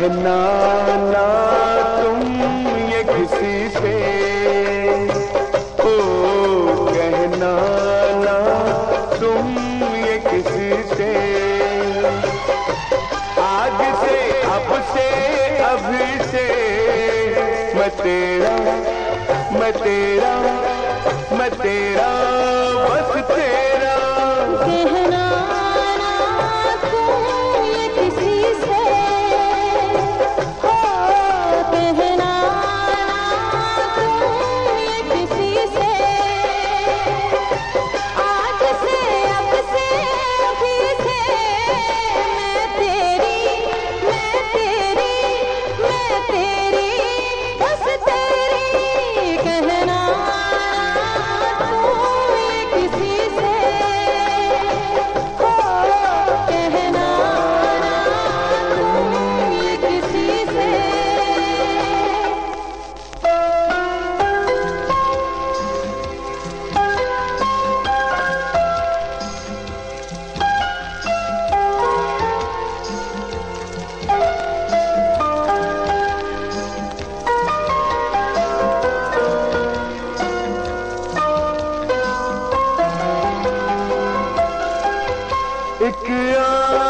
कहना ना तुम ये किसी से? ओ कहना ना तुम ये किसी से? आज से, अब से, अभी से, मैं तेरा मैं तेरा मैं तेरा बस ਇੱਕ ਆ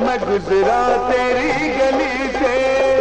मैं गुजरा तेरी गली से।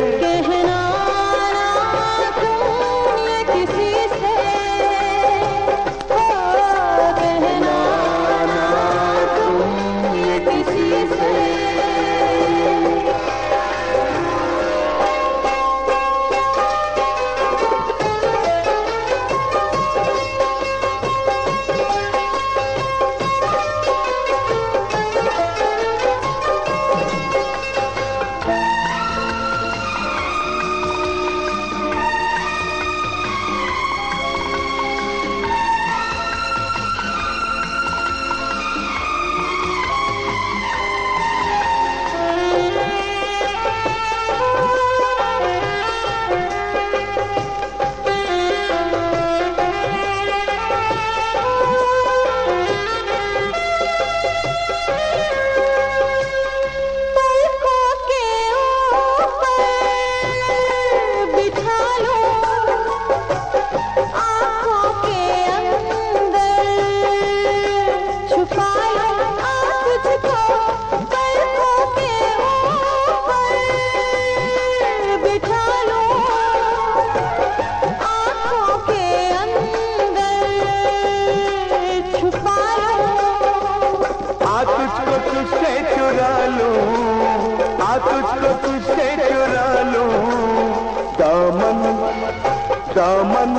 को तुझसे चुरा लूँ। दामन दामन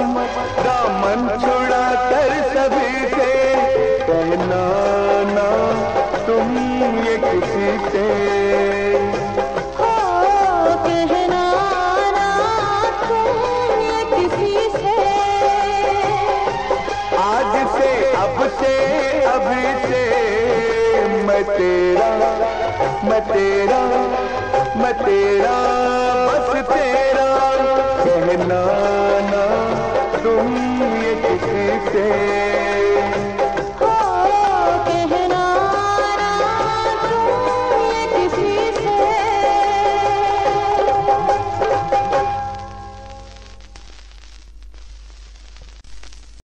दामन छुड़ा कर सभी से। कहना ना तुम ये किसी से। कहना ना तुम ये किसी से। आज से अब से अभी से। मैं तेरा मैं तेरा तेरा